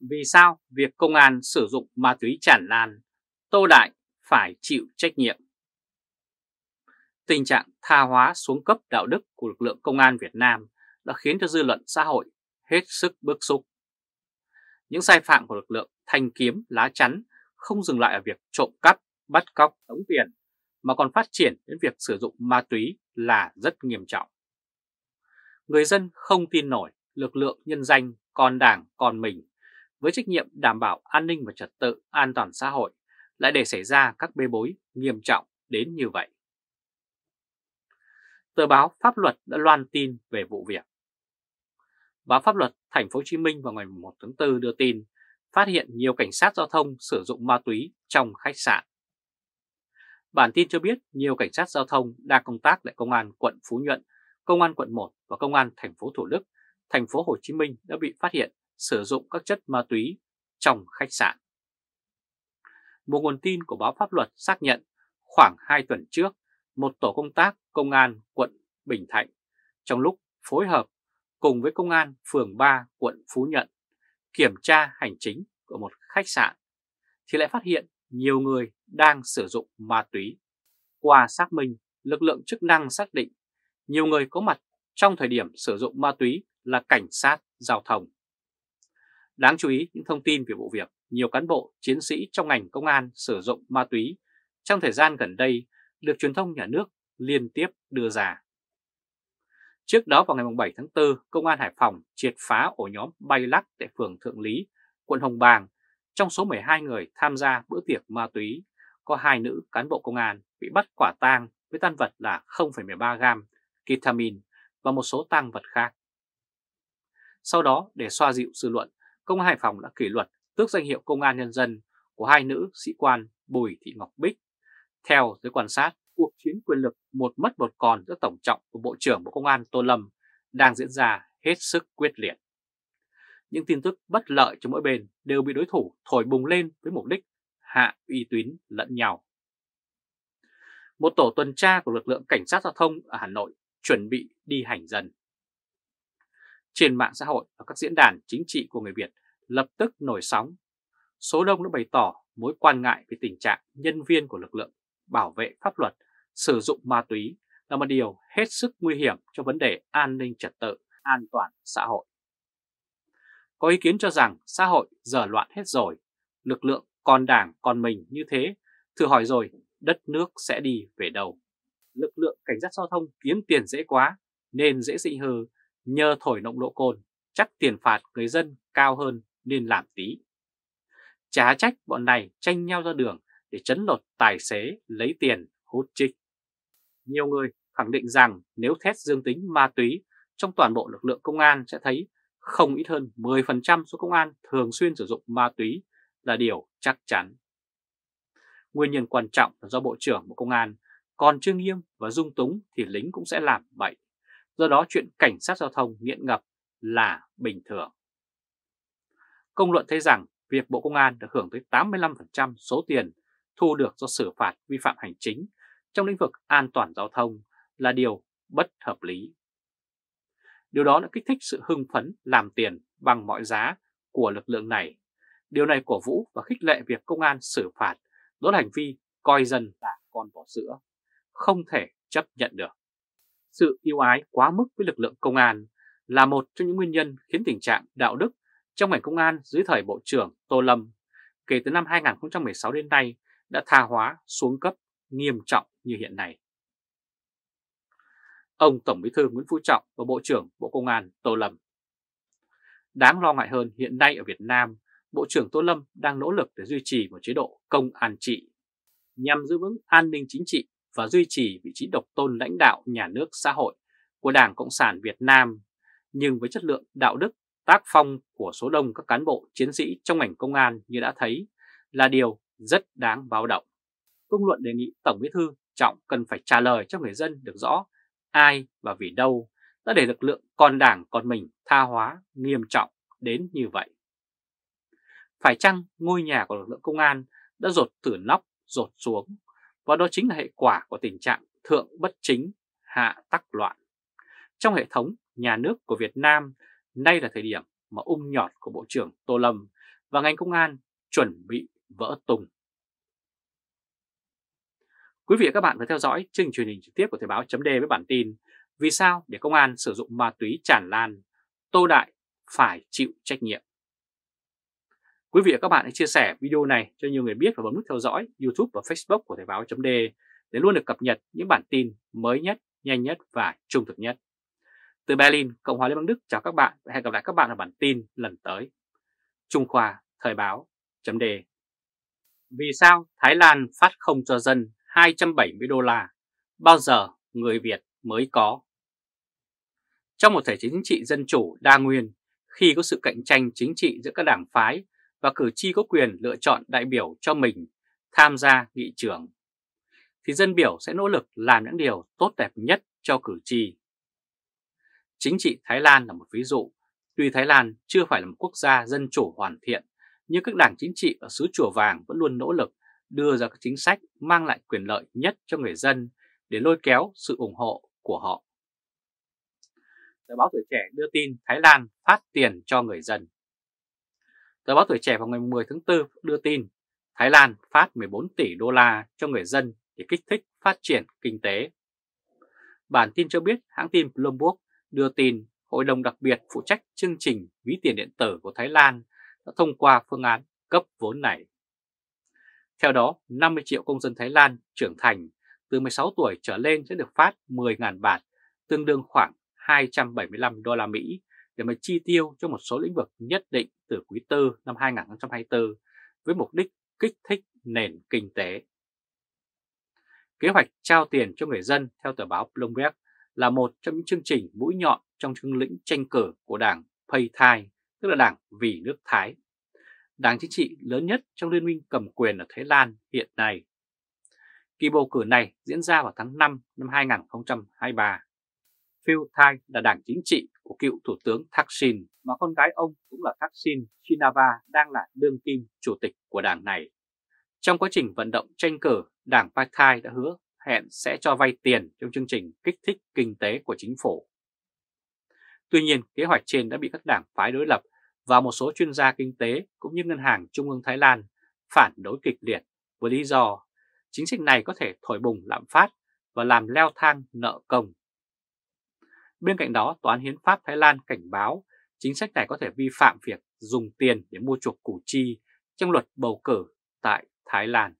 Vì sao việc công an sử dụng ma túy tràn lan, Tô Đại phải chịu trách nhiệm? Tình trạng tha hóa xuống cấp đạo đức của lực lượng công an Việt Nam đã khiến cho dư luận xã hội hết sức bức xúc. Những sai phạm của lực lượng thanh kiếm lá chắn không dừng lại ở việc trộm cắp, bắt cóc, tống tiền, mà còn phát triển đến việc sử dụng ma túy là rất nghiêm trọng. Người dân không tin nổi lực lượng nhân danh còn đảng còn mình với trách nhiệm đảm bảo an ninh và trật tự an toàn xã hội lại để xảy ra các bê bối nghiêm trọng đến như vậy. Tờ báo Pháp luật đã loan tin về vụ việc. Báo Pháp luật Thành phố Hồ Chí Minh vào ngày 1 tháng 4 đưa tin phát hiện nhiều cảnh sát giao thông sử dụng ma túy trong khách sạn. Bản tin cho biết nhiều cảnh sát giao thông đang công tác tại công an quận Phú Nhuận, công an quận 1 và công an thành phố Thủ Đức, thành phố Hồ Chí Minh đã bị phát hiện sử dụng các chất ma túy trong khách sạn. Một nguồn tin của báo pháp luật xác nhận khoảng 2 tuần trước, một tổ công tác công an quận Bình Thạnh trong lúc phối hợp cùng với công an phường 3 quận Phú Nhuận kiểm tra hành chính của một khách sạn thì lại phát hiện nhiều người đang sử dụng ma túy. Qua xác minh, lực lượng chức năng xác định nhiều người có mặt trong thời điểm sử dụng ma túy là cảnh sát giao thông. Đáng chú ý những thông tin về vụ việc nhiều cán bộ, chiến sĩ trong ngành công an sử dụng ma túy trong thời gian gần đây được truyền thông nhà nước liên tiếp đưa ra. Trước đó vào ngày 7 tháng 4, Công an Hải Phòng triệt phá ổ nhóm bay lắc tại phường Thượng Lý, quận Hồng Bàng. Trong số 12 người tham gia bữa tiệc ma túy, có hai nữ cán bộ công an bị bắt quả tang với tan vật là 0,13 gam ketamine và một số tăng vật khác. Sau đó, để xoa dịu dư luận, Công an Hải Phòng đã kỷ luật tước danh hiệu Công an Nhân dân của hai nữ sĩ quan Bùi Thị Ngọc Bích. Theo giới quan sát, cuộc chiến quyền lực một mất một còn giữa Tổng trọng của Bộ trưởng Bộ Công an Tô Lâm đang diễn ra hết sức quyết liệt. Những tin tức bất lợi cho mỗi bên đều bị đối thủ thổi bùng lên với mục đích hạ uy tín lẫn nhau. Một tổ tuần tra của lực lượng cảnh sát giao thông ở Hà Nội chuẩn bị đi hành dân. Trên mạng xã hội và các diễn đàn chính trị của người Việt lập tức nổi sóng. Số đông đã bày tỏ mối quan ngại về tình trạng nhân viên của lực lượng bảo vệ pháp luật sử dụng ma túy là một điều hết sức nguy hiểm cho vấn đề an ninh trật tự, an toàn xã hội. Có ý kiến cho rằng xã hội dở loạn hết rồi, lực lượng còn đảng còn mình như thế, thử hỏi rồi đất nước sẽ đi về đâu. Lực lượng cảnh sát giao thông kiếm tiền dễ quá nên dễ dị hư, nhờ thổi nồng độ cồn, chắc tiền phạt người dân cao hơn nên làm tí. Chả trách bọn này tranh nhau ra đường để chấn lột tài xế, lấy tiền, hút trích. Nhiều người khẳng định rằng nếu test dương tính ma túy trong toàn bộ lực lượng công an sẽ thấy không ít hơn 10% số công an thường xuyên sử dụng ma túy là điều chắc chắn. Nguyên nhân quan trọng là do Bộ trưởng Bộ Công an còn chưa nghiêm và dung túng thì lính cũng sẽ làm bậy. Do đó chuyện cảnh sát giao thông nghiện ngập là bình thường. Công luận thấy rằng việc Bộ Công an được hưởng tới 85% số tiền thu được do xử phạt vi phạm hành chính trong lĩnh vực an toàn giao thông là điều bất hợp lý. Điều đó đã kích thích sự hưng phấn làm tiền bằng mọi giá của lực lượng này. Điều này cổ vũ và khích lệ việc công an xử phạt đó là hành vi coi dân là con bò sữa, không thể chấp nhận được. Sự yêu ái quá mức với lực lượng công an là một trong những nguyên nhân khiến tình trạng đạo đức trong ngành công an dưới thời Bộ trưởng Tô Lâm kể từ năm 2016 đến nay đã tha hóa xuống cấp nghiêm trọng như hiện nay. Ông Tổng Bí thư Nguyễn Phú Trọng và Bộ trưởng Bộ Công an Tô Lâm Đáng lo ngại hơn hiện nay ở Việt Nam, Bộ trưởng Tô Lâm đang nỗ lực để duy trì một chế độ công an trị nhằm giữ vững an ninh chính trị và duy trì vị trí độc tôn lãnh đạo nhà nước xã hội của Đảng Cộng sản Việt Nam, nhưng với chất lượng đạo đức, tác phong của số đông các cán bộ chiến sĩ trong ngành công an như đã thấy là điều rất đáng báo động. Công luận đề nghị Tổng Bí thư Trọng cần phải trả lời cho người dân được rõ ai và vì đâu đã để lực lượng còn đảng còn mình tha hóa nghiêm trọng đến như vậy. Phải chăng ngôi nhà của lực lượng công an đã rột từ nóc rột xuống và đó chính là hệ quả của tình trạng thượng bất chính, hạ tắc loạn. Trong hệ thống nhà nước của Việt Nam, nay là thời điểm mà ung nhọt của Bộ trưởng Tô Lâm và ngành công an chuẩn bị vỡ tung. Quý vị và các bạn vừa theo dõi chương truyền hình trực tiếp của Thời báo chấm với bản tin Vì sao để công an sử dụng ma túy tràn lan, Tô Đại phải chịu trách nhiệm. Quý vị và các bạn hãy chia sẻ video này cho nhiều người biết và bấm nút theo dõi YouTube và Facebook của Thời báo chấm để luôn được cập nhật những bản tin mới nhất, nhanh nhất và trung thực nhất. Từ Berlin, Cộng hòa Liên bang Đức chào các bạn và hẹn gặp lại các bạn ở bản tin lần tới. Trung Khoa Thời báo chấm Vì sao Thái Lan phát không cho dân 270 đô la? Bao giờ người Việt mới có? Trong một thể chế chính trị dân chủ đa nguyên, khi có sự cạnh tranh chính trị giữa các đảng phái và cử tri có quyền lựa chọn đại biểu cho mình tham gia nghị trường, thì dân biểu sẽ nỗ lực làm những điều tốt đẹp nhất cho cử tri. Chính trị Thái Lan là một ví dụ. Tuy Thái Lan chưa phải là một quốc gia dân chủ hoàn thiện, nhưng các đảng chính trị ở xứ Chùa Vàng vẫn luôn nỗ lực đưa ra các chính sách mang lại quyền lợi nhất cho người dân để lôi kéo sự ủng hộ của họ. Tờ báo Tuổi Trẻ đưa tin Thái Lan phát tiền cho người dân. Tờ báo Tuổi Trẻ vào ngày 10 tháng 4 đưa tin Thái Lan phát 14 tỷ đô la cho người dân để kích thích phát triển kinh tế. Bản tin cho biết hãng tin Bloomberg đưa tin Hội đồng đặc biệt phụ trách chương trình ví tiền điện tử của Thái Lan đã thông qua phương án cấp vốn này. Theo đó, 50 triệu công dân Thái Lan trưởng thành từ 16 tuổi trở lên sẽ được phát 10.000 bạt, tương đương khoảng 275 đô la Mỹ để mà chi tiêu cho một số lĩnh vực nhất định từ quý tư năm 2024 với mục đích kích thích nền kinh tế. Kế hoạch trao tiền cho người dân theo tờ báo Bloomberg là một trong những chương trình mũi nhọn trong chương lĩnh tranh cử của đảng Pay Thai, tức là đảng Vì nước Thái. Đảng chính trị lớn nhất trong liên minh cầm quyền ở Thái Lan hiện nay. Kỳ bầu cử này diễn ra vào tháng 5 năm 2023. Phil Thai là đảng chính trị của cựu Thủ tướng Thaksin mà con gái ông cũng là Thaksin Shinava đang là đương kim chủ tịch của đảng này. Trong quá trình vận động tranh cử, đảng Phai Thai đã hứa hẹn sẽ cho vay tiền trong chương trình kích thích kinh tế của chính phủ. Tuy nhiên, kế hoạch trên đã bị các đảng phái đối lập và một số chuyên gia kinh tế cũng như Ngân hàng Trung ương Thái Lan phản đối kịch liệt với lý do chính sách này có thể thổi bùng lạm phát và làm leo thang nợ công. Bên cạnh đó, Tòa án Hiến pháp Thái Lan cảnh báo chính sách này có thể vi phạm việc dùng tiền để mua chuộc củ chi trong luật bầu cử tại Thái Lan.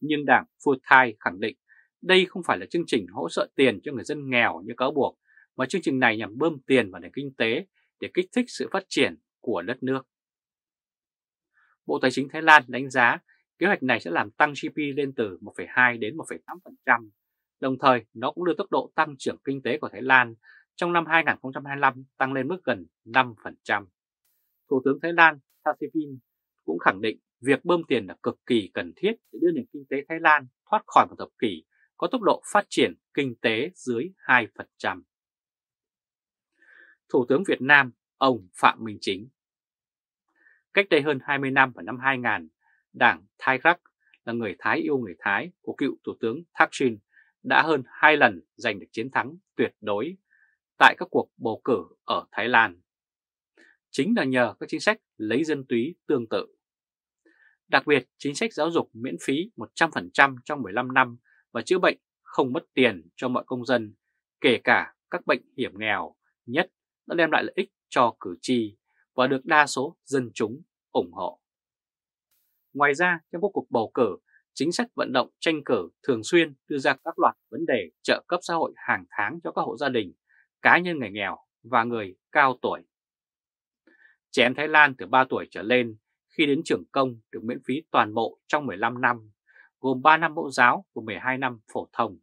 Nhưng đảng Phu Thai khẳng định đây không phải là chương trình hỗ trợ tiền cho người dân nghèo như cáo buộc, mà chương trình này nhằm bơm tiền vào nền kinh tế để kích thích sự phát triển của đất nước. Bộ Tài chính Thái Lan đánh giá kế hoạch này sẽ làm tăng GDP lên từ 1,2 đến 1,8%, đồng thời nó cũng đưa tốc độ tăng trưởng kinh tế của Thái Lan trong năm 2025 tăng lên mức gần 5%. Thủ tướng Thái Lan Thaksin cũng khẳng định việc bơm tiền là cực kỳ cần thiết để đưa nền kinh tế Thái Lan thoát khỏi một thập kỷ có tốc độ phát triển kinh tế dưới 2%. Thủ tướng Việt Nam, ông Phạm Minh Chính Cách đây hơn 20 năm vào năm 2000, đảng Thái Rắc là người Thái yêu người Thái của cựu Thủ tướng Thaksin đã hơn hai lần giành được chiến thắng tuyệt đối tại các cuộc bầu cử ở Thái Lan. Chính là nhờ các chính sách lấy dân túy tương tự. Đặc biệt, chính sách giáo dục miễn phí 100% trong 15 năm và chữa bệnh không mất tiền cho mọi công dân, kể cả các bệnh hiểm nghèo nhất đã đem lại lợi ích cho cử tri và được đa số dân chúng ủng hộ. Ngoài ra, trong các cuộc bầu cử, chính sách vận động tranh cử thường xuyên đưa ra các loạt vấn đề trợ cấp xã hội hàng tháng cho các hộ gia đình, cá nhân người nghèo và người cao tuổi. Trẻ em Thái Lan từ 3 tuổi trở lên khi đến trường công được miễn phí toàn bộ trong 15 năm, gồm 3 năm mẫu giáo và 12 năm phổ thông.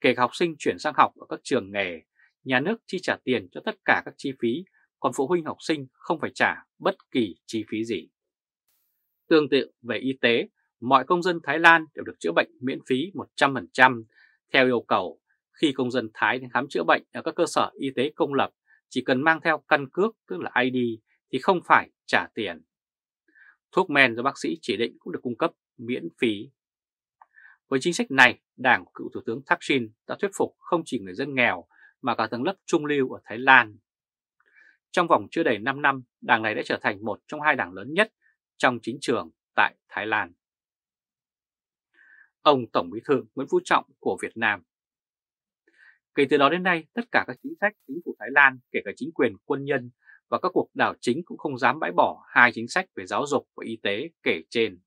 Kể cả học sinh chuyển sang học ở các trường nghề, nhà nước chi trả tiền cho tất cả các chi phí, còn phụ huynh học sinh không phải trả bất kỳ chi phí gì. Tương tự về y tế, mọi công dân Thái Lan đều được chữa bệnh miễn phí 100% theo yêu cầu. Khi công dân Thái đến khám chữa bệnh ở các cơ sở y tế công lập, chỉ cần mang theo căn cước tức là ID thì không phải trả tiền. Thuốc men do bác sĩ chỉ định cũng được cung cấp miễn phí. Với chính sách này, Đảng của cựu Thủ tướng Thaksin đã thuyết phục không chỉ người dân nghèo mà cả tầng lớp trung lưu ở Thái Lan. Trong vòng chưa đầy 5 năm, đảng này đã trở thành một trong hai đảng lớn nhất trong chính trường tại Thái Lan. Ông Tổng Bí thư Nguyễn Phú Trọng của Việt Nam Kể từ đó đến nay, tất cả các chính sách chính phủ Thái Lan, kể cả chính quyền quân nhân và các cuộc đảo chính cũng không dám bãi bỏ hai chính sách về giáo dục và y tế kể trên.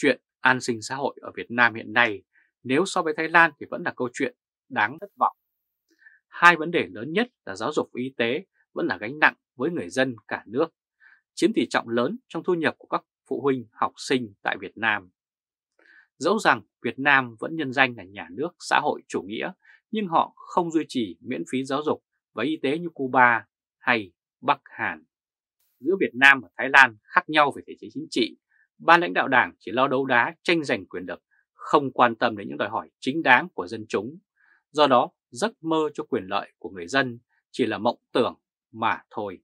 Chuyện an sinh xã hội ở Việt Nam hiện nay nếu so với Thái Lan thì vẫn là câu chuyện đáng thất vọng. Hai vấn đề lớn nhất là giáo dục y tế vẫn là gánh nặng với người dân cả nước, chiếm tỷ trọng lớn trong thu nhập của các phụ huynh học sinh tại Việt Nam. Dẫu rằng Việt Nam vẫn nhân danh là nhà nước xã hội chủ nghĩa, nhưng họ không duy trì miễn phí giáo dục và y tế như Cuba hay Bắc Hàn. Giữa Việt Nam và Thái Lan khác nhau về thể chế chính trị, ban lãnh đạo đảng chỉ lo đấu đá tranh giành quyền lực, không quan tâm đến những đòi hỏi chính đáng của dân chúng. Do đó, giấc mơ cho quyền lợi của người dân chỉ là mộng tưởng mà thôi.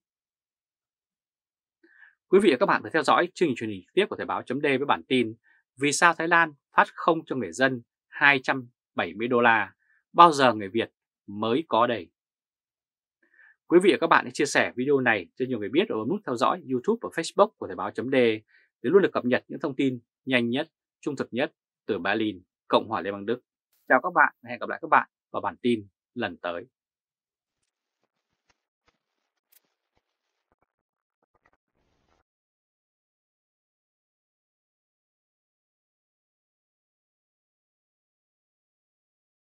Quý vị và các bạn vừa theo dõi chương trình truyền hình tiếp của Thời báo chấm với bản tin Vì sao Thái Lan phát không cho người dân 270 đô la, bao giờ người Việt mới có đầy. Quý vị và các bạn hãy chia sẻ video này cho nhiều người biết và bấm nút theo dõi YouTube và Facebook của Thời báo chấm để luôn được cập nhật những thông tin nhanh nhất, trung thực nhất từ Berlin, Cộng hòa Liên bang Đức. Chào các bạn và hẹn gặp lại các bạn vào bản tin lần tới.